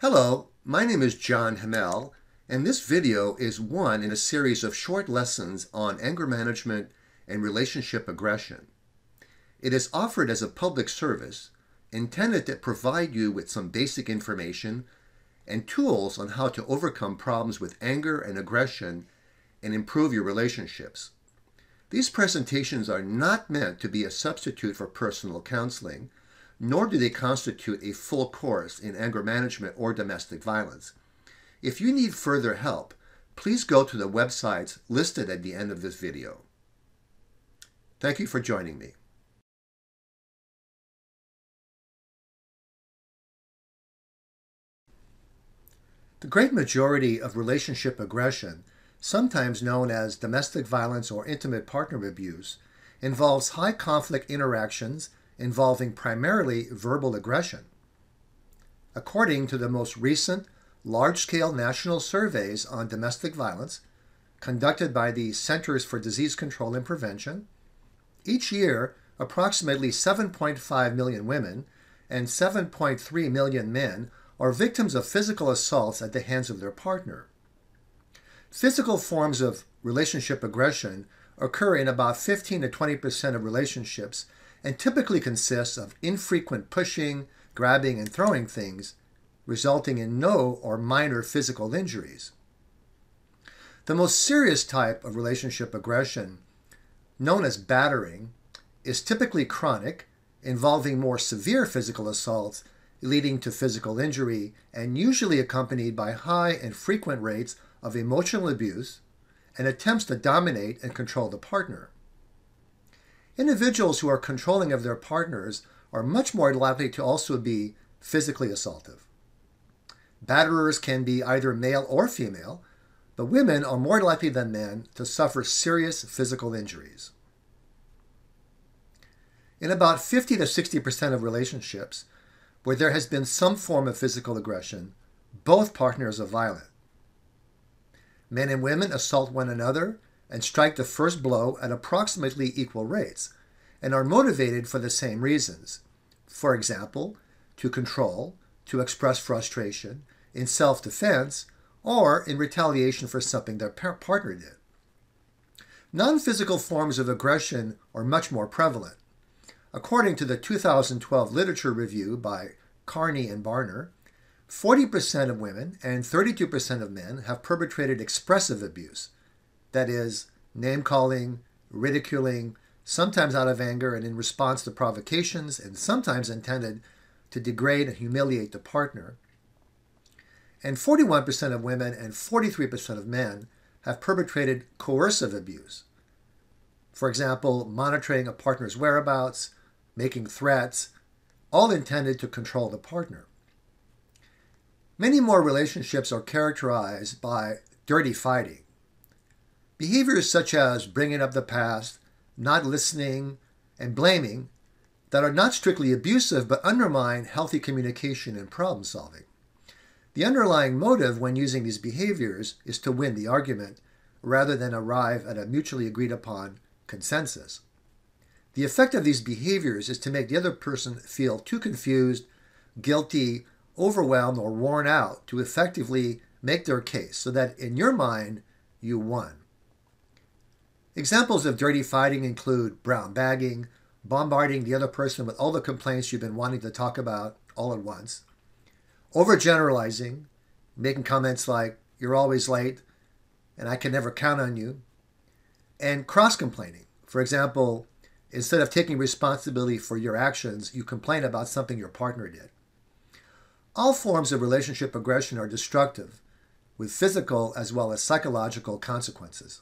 Hello, my name is John Hamel, and this video is one in a series of short lessons on anger management and relationship aggression. It is offered as a public service intended to provide you with some basic information and tools on how to overcome problems with anger and aggression and improve your relationships. These presentations are not meant to be a substitute for personal counseling nor do they constitute a full course in anger management or domestic violence. If you need further help, please go to the websites listed at the end of this video. Thank you for joining me. The great majority of relationship aggression, sometimes known as domestic violence or intimate partner abuse, involves high conflict interactions involving primarily verbal aggression. According to the most recent large scale national surveys on domestic violence conducted by the Centers for Disease Control and Prevention, each year approximately 7.5 million women and 7.3 million men are victims of physical assaults at the hands of their partner. Physical forms of relationship aggression occur in about 15 to 20 percent of relationships and typically consists of infrequent pushing, grabbing, and throwing things, resulting in no or minor physical injuries. The most serious type of relationship aggression, known as battering, is typically chronic, involving more severe physical assaults leading to physical injury and usually accompanied by high and frequent rates of emotional abuse and attempts to dominate and control the partner. Individuals who are controlling of their partners are much more likely to also be physically assaultive. Batterers can be either male or female, but women are more likely than men to suffer serious physical injuries. In about 50 to 60% of relationships where there has been some form of physical aggression, both partners are violent. Men and women assault one another and strike the first blow at approximately equal rates and are motivated for the same reasons. For example, to control, to express frustration, in self defense, or in retaliation for something their partner did. Non physical forms of aggression are much more prevalent. According to the 2012 literature review by Carney and Barner, 40% of women and 32% of men have perpetrated expressive abuse, that is, name calling, ridiculing, sometimes out of anger and in response to provocations, and sometimes intended to degrade and humiliate the partner. And 41% of women and 43% of men have perpetrated coercive abuse. For example, monitoring a partner's whereabouts, making threats, all intended to control the partner. Many more relationships are characterized by dirty fighting. Behaviors such as bringing up the past, not listening, and blaming that are not strictly abusive but undermine healthy communication and problem solving. The underlying motive when using these behaviors is to win the argument rather than arrive at a mutually agreed upon consensus. The effect of these behaviors is to make the other person feel too confused, guilty, overwhelmed or worn out to effectively make their case so that in your mind you won. Examples of dirty fighting include brown bagging, bombarding the other person with all the complaints you've been wanting to talk about all at once, overgeneralizing, making comments like, you're always late and I can never count on you, and cross complaining. For example, instead of taking responsibility for your actions, you complain about something your partner did. All forms of relationship aggression are destructive, with physical as well as psychological consequences.